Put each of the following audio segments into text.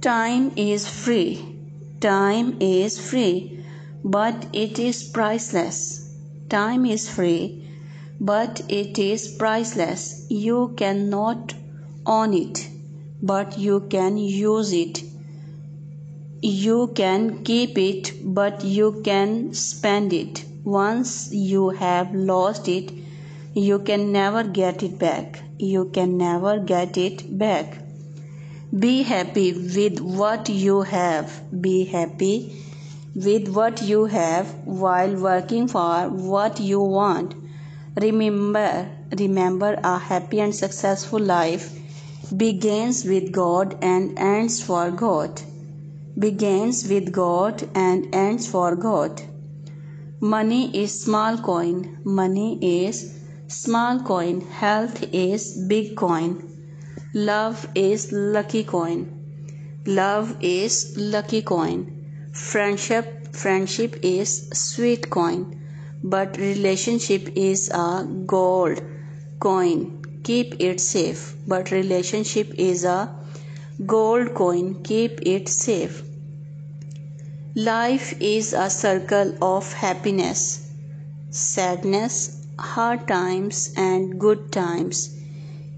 Time is free. Time is free, but it is priceless. Time is free, but it is priceless. You cannot own it, but you can use it. You can keep it, but you can spend it. Once you have lost it, you can never get it back. You can never get it back. Be happy with what you have. Be happy with what you have while working for what you want. Remember, remember a happy and successful life begins with God and ends for God. Begins with God and ends for God. Money is small coin. Money is small coin. Health is big coin. Love is lucky coin. Love is lucky coin. Friendship friendship is sweet coin. But relationship is a gold coin. Keep it safe. But relationship is a gold coin. Keep it safe. Life is a circle of happiness, sadness, hard times, and good times.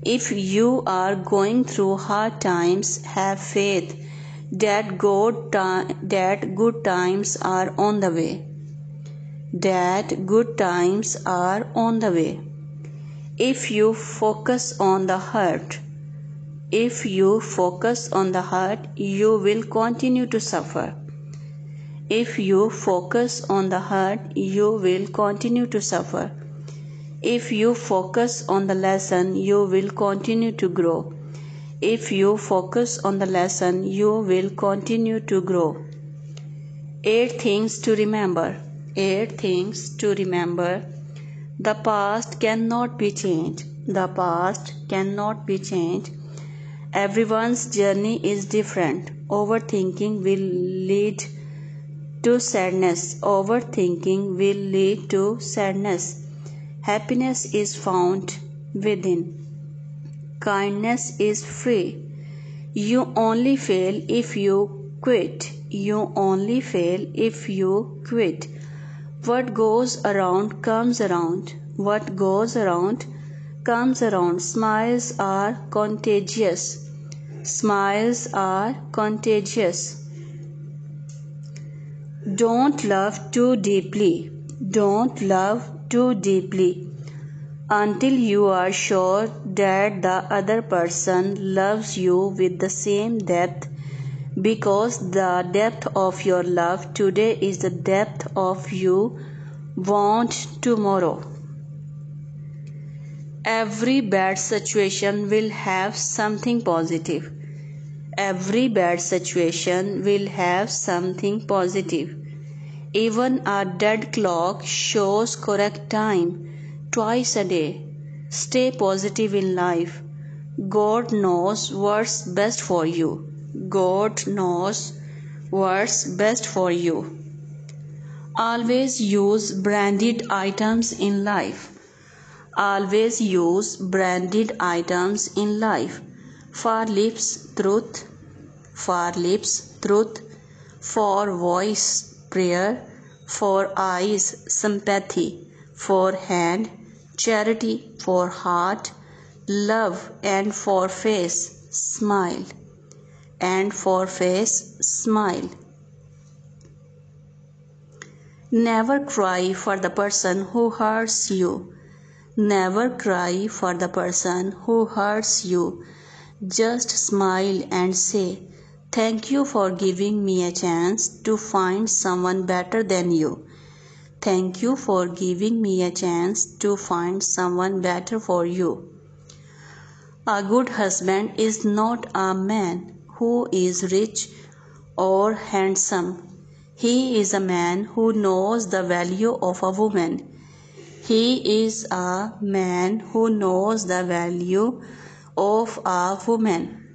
If you are going through hard times, have faith that good, that good times are on the way. That good times are on the way. If you focus on the hurt, if you focus on the hurt, you will continue to suffer. If you focus on the hurt, you will continue to suffer. If you focus on the lesson, you will continue to grow. If you focus on the lesson, you will continue to grow. Eight things to remember. Eight things to remember. The past cannot be changed. The past cannot be changed. Everyone's journey is different. Overthinking will lead to sadness. Overthinking will lead to sadness. Happiness is found within. Kindness is free. You only fail if you quit. You only fail if you quit. What goes around comes around. What goes around comes around. Smiles are contagious. Smiles are contagious. Don't love too deeply. Don't love too deeply until you are sure that the other person loves you with the same depth. Because the depth of your love today is the depth of you want tomorrow. Every bad situation will have something positive. Every bad situation will have something positive even a dead clock shows correct time twice a day. Stay positive in life. God knows what's best for you. God knows what's best for you. Always use branded items in life. Always use branded items in life. For lips, truth. For lips, truth. For voice, prayer, for eyes, sympathy, for hand, charity, for heart, love, and for face, smile, and for face, smile. Never cry for the person who hurts you. Never cry for the person who hurts you. Just smile and say, Thank you for giving me a chance to find someone better than you. Thank you for giving me a chance to find someone better for you. A good husband is not a man who is rich or handsome. He is a man who knows the value of a woman. He is a man who knows the value of a woman.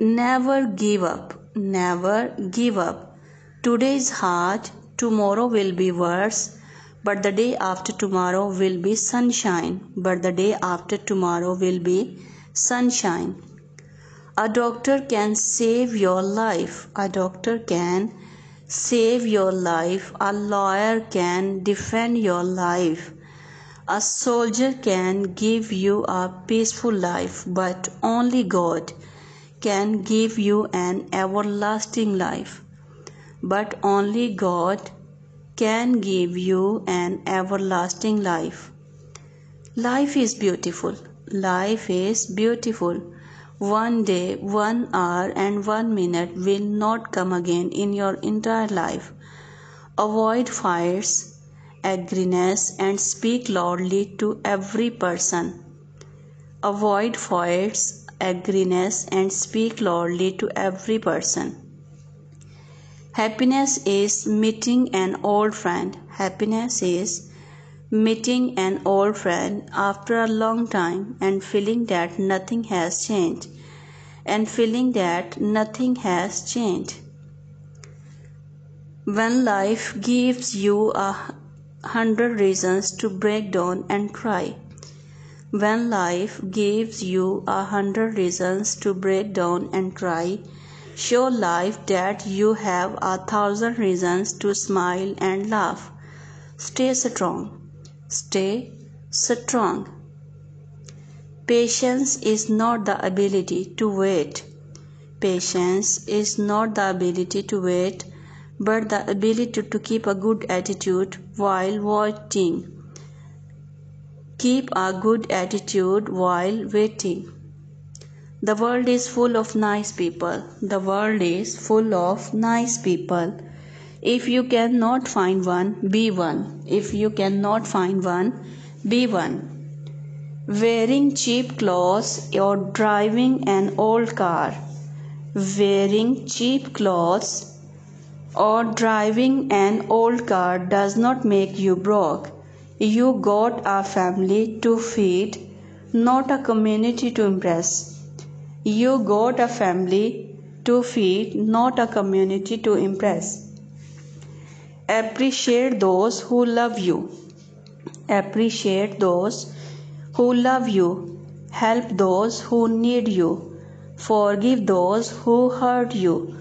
Never give up. Never give up. Today is hard, tomorrow will be worse, but the day after tomorrow will be sunshine. But the day after tomorrow will be sunshine. A doctor can save your life. A doctor can save your life. A lawyer can defend your life. A soldier can give you a peaceful life, but only God can give you an everlasting life. But only God can give you an everlasting life. Life is beautiful. Life is beautiful. One day, one hour, and one minute will not come again in your entire life. Avoid fires, agreements, and speak loudly to every person. Avoid fires, agreements, and speak loudly to every person. Happiness is meeting an old friend. Happiness is meeting an old friend after a long time and feeling that nothing has changed. And feeling that nothing has changed. When life gives you a hundred reasons to break down and cry. When life gives you a hundred reasons to break down and cry, Show life that you have a thousand reasons to smile and laugh. Stay strong. Stay strong. Patience is not the ability to wait. Patience is not the ability to wait, but the ability to keep a good attitude while waiting. Keep a good attitude while waiting. The world is full of nice people. The world is full of nice people. If you cannot find one, be one. If you cannot find one, be one. Wearing cheap clothes or driving an old car. Wearing cheap clothes or driving an old car does not make you broke. You got a family to feed, not a community to impress. You got a family to feed, not a community to impress. Appreciate those who love you. Appreciate those who love you. Help those who need you. Forgive those who hurt you.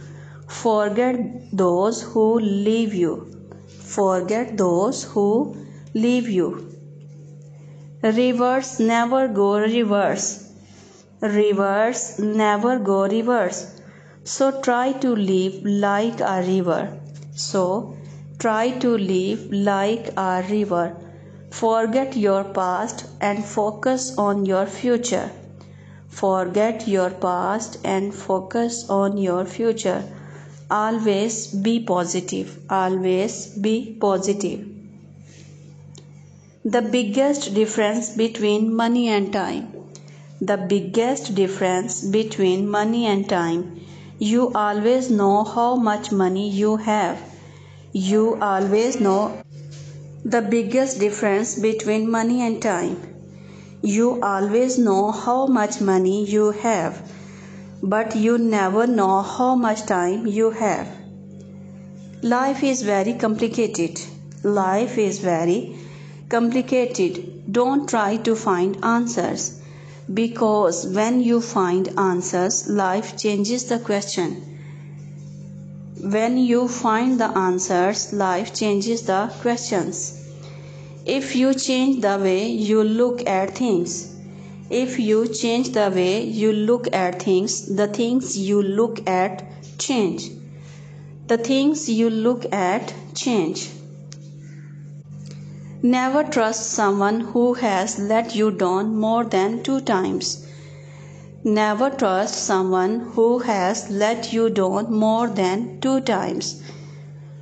Forget those who leave you. Forget those who leave you. Rivers never go reverse Rivers never go reverse. So try to live like a river. So try to live like a river. Forget your past and focus on your future. Forget your past and focus on your future. Always be positive. Always be positive. The biggest difference between money and time the biggest difference between money and time. You always know how much money you have. You always know the biggest difference between money and time. You always know how much money you have, but you never know how much time you have. Life is very complicated. Life is very complicated. Don't try to find answers because when you find answers, life changes the question. When you find the answers, life changes the questions. If you change the way you look at things, if you change the way you look at things, the things you look at change. The things you look at change. Never trust someone who has let you down more than two times. Never trust someone who has let you down more than two times.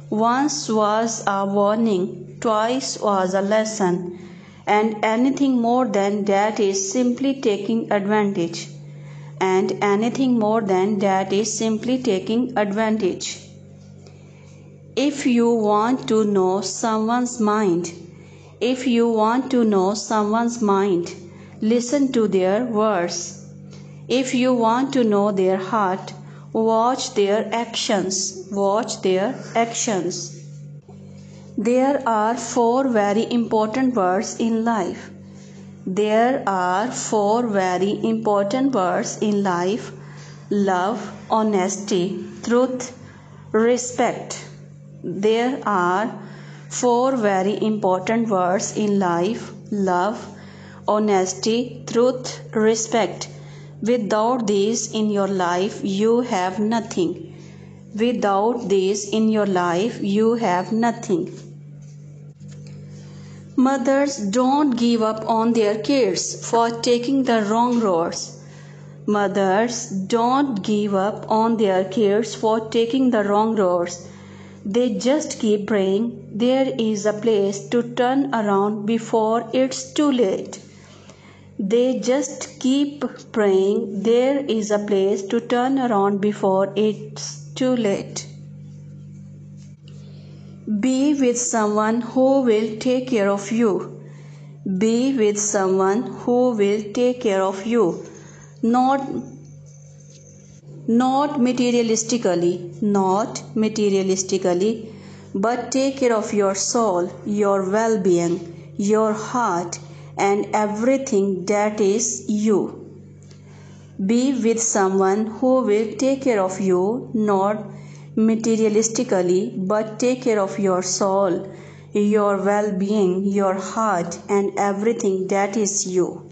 Once was a warning, twice was a lesson, and anything more than that is simply taking advantage. And anything more than that is simply taking advantage. If you want to know someone's mind, if you want to know someone's mind, listen to their words. If you want to know their heart, watch their actions. Watch their actions. There are four very important words in life. There are four very important words in life love, honesty, truth, respect. There are four very important words in life love, honesty, truth, respect. Without these in your life, you have nothing. Without these in your life, you have nothing. Mothers don't give up on their kids for taking the wrong roads. Mothers don't give up on their kids for taking the wrong roads. They just keep praying there is a place to turn around before it's too late. They just keep praying there is a place to turn around before it's too late. Be with someone who will take care of you. Be with someone who will take care of you. Not not materialistically, not materialistically, but take care of your soul, your well being, your heart, and everything that is you. Be with someone who will take care of you, not materialistically, but take care of your soul, your well being, your heart, and everything that is you.